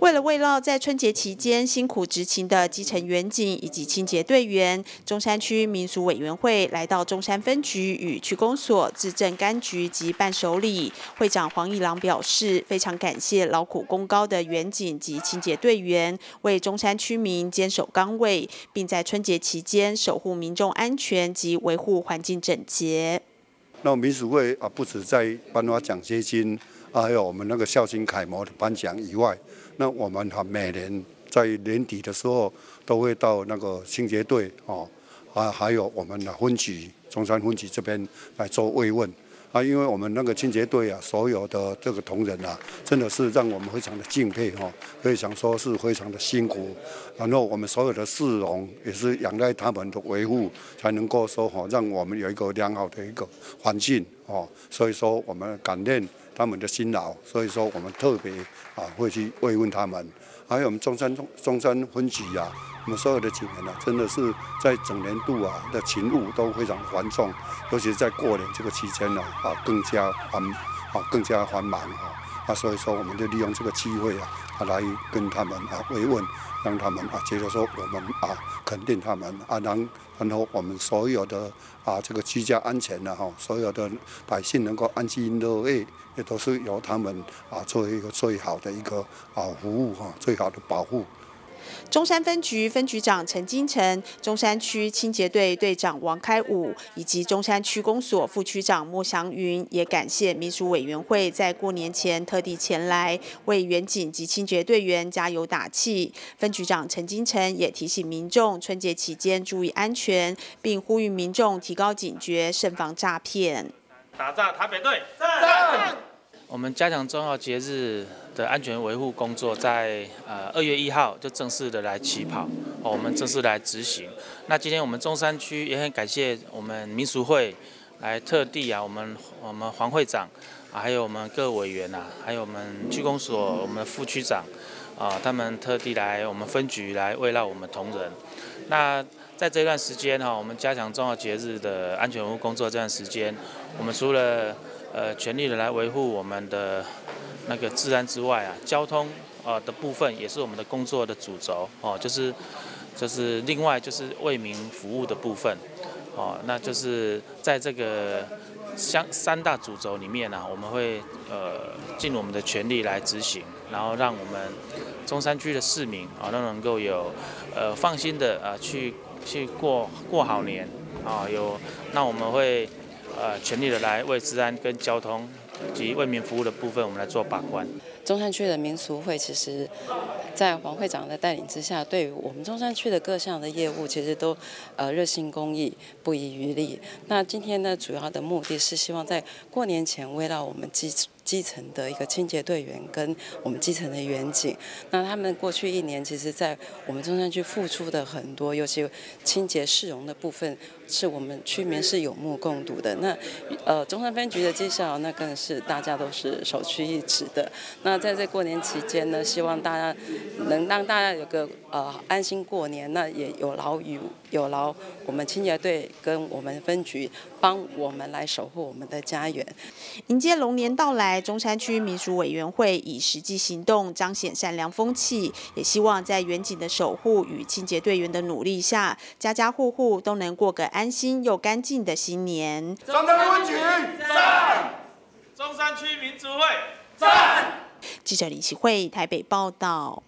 为了慰劳在春节期间辛苦执勤的基层员警以及清洁队员，中山区民俗委员会来到中山分局与区公所、自证柑局及伴手礼。会长黄义郎表示，非常感谢劳苦功高的员警及清洁队员，为中山区民坚守岗位，并在春节期间守护民众安全及维护环境整洁。那民俗会啊，不止在颁发奖学金。还有我们那个孝心楷模的颁奖以外，那我们哈每年在年底的时候都会到那个清洁队哦，啊还有我们的分局中山分局这边来做慰问啊，因为我们那个清洁队啊，所有的这个同仁啊，真的是让我们非常的敬佩哈，可以想说是非常的辛苦，然后我们所有的市容也是仰赖他们的维护，才能够说哈，让我们有一个良好的一个环境哦，所以说我们感念。他们的辛劳，所以说我们特别啊会去慰问他们。还有我们中山中中山分局啊，我们所有的警员啊，真的是在整年度啊的勤务都非常繁重，尤其是在过年这个期间呢啊更加繁啊更加繁忙啊。啊，所以说我们就利用这个机会啊，啊来跟他们啊慰问，让他们啊接着说我们啊肯定他们啊，能然后我们所有的啊这个居家安全的哈，所有的百姓能够安居乐业，也都是由他们啊做一个最好的一个啊服务哈，最好的保护。中山分局分局长陈金城、中山区清洁队队长王开武以及中山区公所副区长莫祥云，也感谢民俗委员会在过年前特地前来为远警及清洁队员加油打气。分局长陈金城也提醒民众春节期间注意安全，并呼吁民众提高警觉，慎防诈骗。打炸台北队！我们加强重要节日的安全维护工作，在呃二月一号就正式的来起跑，哦，我们正式来执行。那今天我们中山区也很感谢我们民俗会来特地啊，我们我们黄会长啊，还有我们各委员呐，还有我们区公所我们的副区长啊，他们特地来我们分局来慰劳我们同仁。那在这段时间哈，我们加强重要节日的安全维护工作这段时间，我们除了呃，全力的来维护我们的那个治安之外啊，交通呃的部分也是我们的工作的主轴哦，就是就是另外就是为民服务的部分哦，那就是在这个相三大主轴里面呢，我们会呃尽我们的全力来执行，然后让我们中山区的市民啊都能够有呃放心的啊去去过过好年啊，有那我们会。呃，全力的来为治安跟交通及为民服务的部分，我们来做把关。中山区的民俗会，其实，在黄会长的带领之下，对于我们中山区的各项的业务，其实都呃热心公益，不遗余力。那今天呢，主要的目的是希望在过年前，为了我们基基层的一个清洁队员跟我们基层的员警，那他们过去一年，其实在我们中山区付出的很多，尤其清洁市容的部分，是我们区民是有目共睹的。那呃，中山分局的绩效，那更是大家都是首屈一指的。那那在这过年期间呢，希望大家能让大家有个呃安心过年，那也有劳于有劳我们清洁队跟我们分局帮我们来守护我们的家园，迎接龙年到来。中山区民俗委员会以实际行动彰显善良风气，也希望在远景的守护与清洁队员的努力下，家家户户都能过个安心又干净的新年。中山分局赞，中山区民族会赞。记者李启慧台北报道。